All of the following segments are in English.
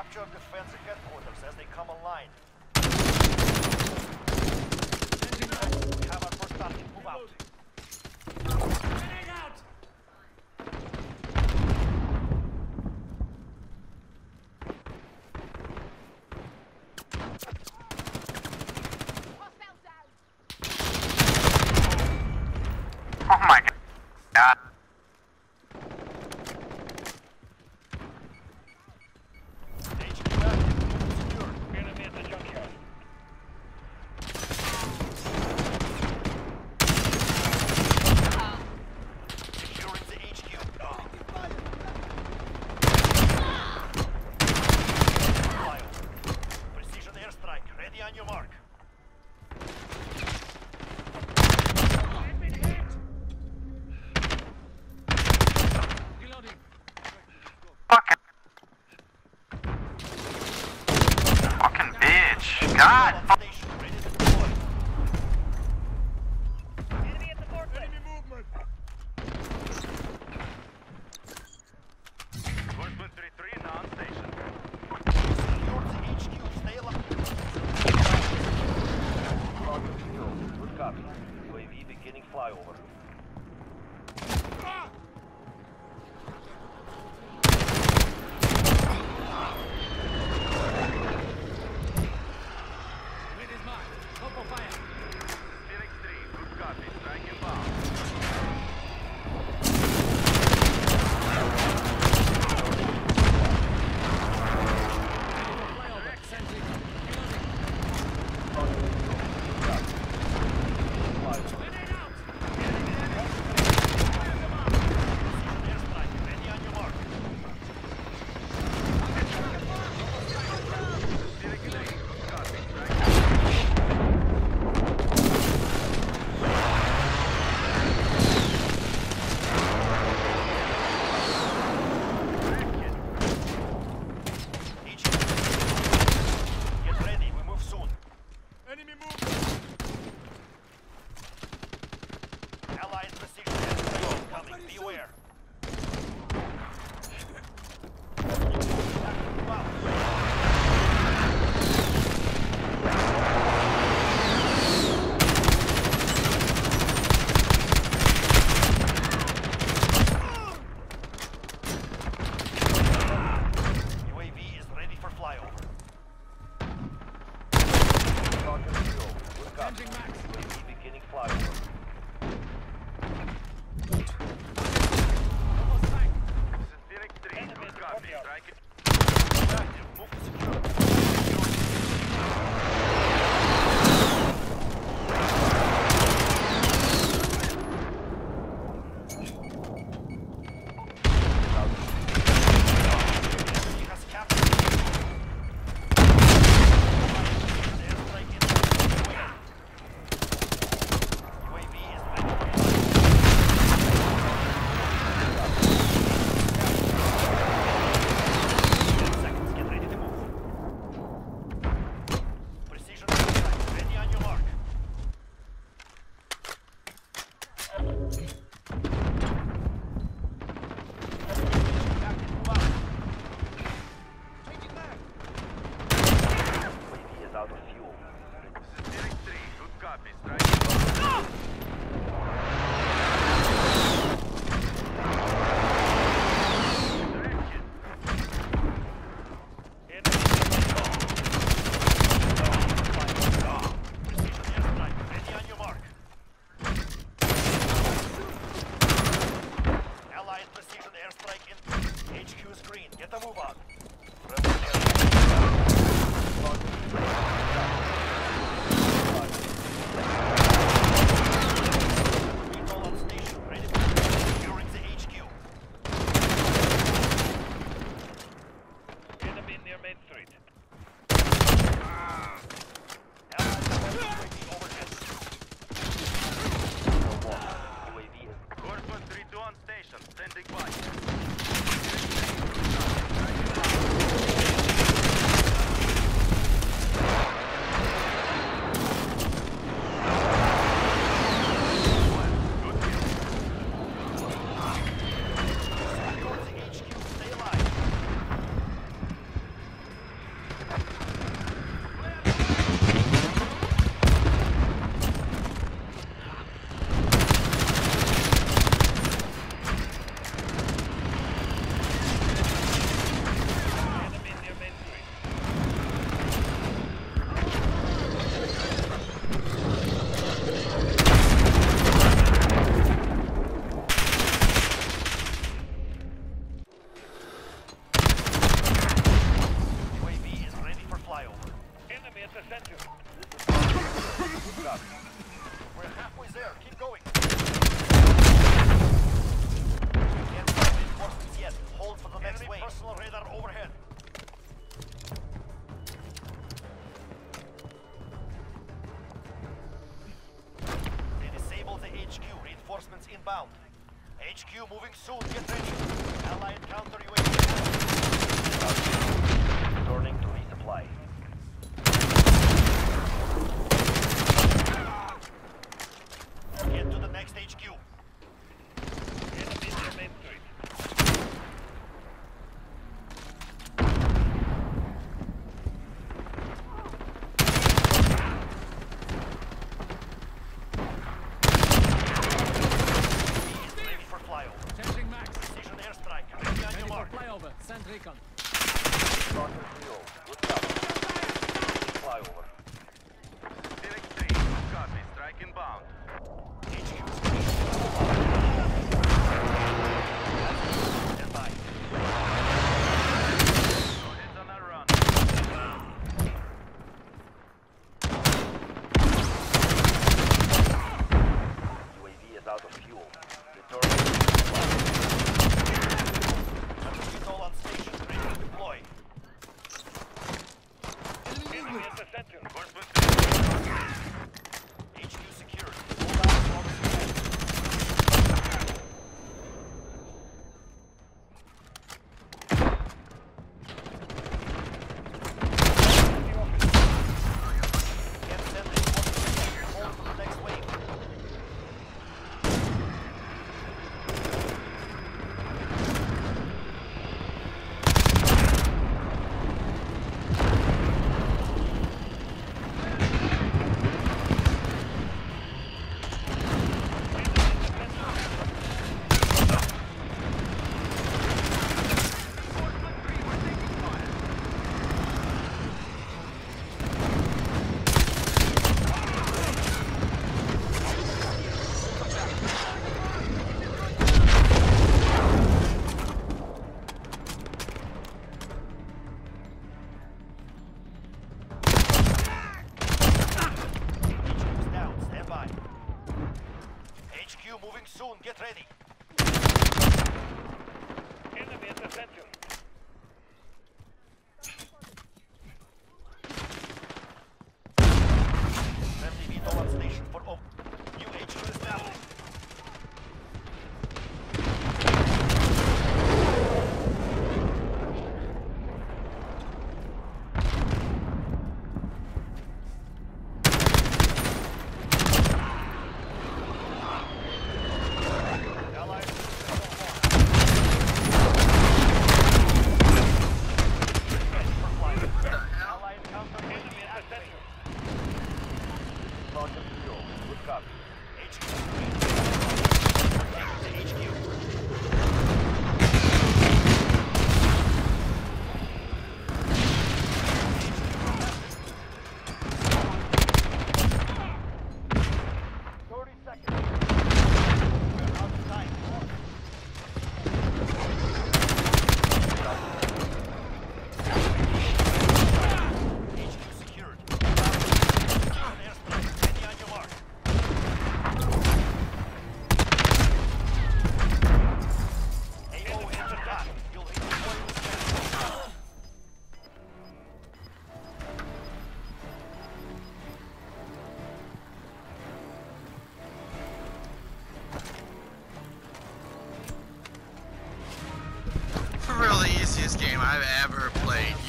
Capture defensive headquarters as they come online. We have our first target. Move out. UAV beginning flyover. Ah! Launching Max. Beginning flight. Tá planeta movado. up. We're halfway there. Keep going. Yet. Hold for the Enemy next wave. personal radar overhead. They disabled the HQ. Reinforcements inbound. HQ moving soon. Get ready. Allied counter UAV. Lost field. Look out. loss of fuel. Good copy. HQ. HQ.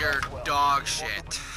Your dog shit.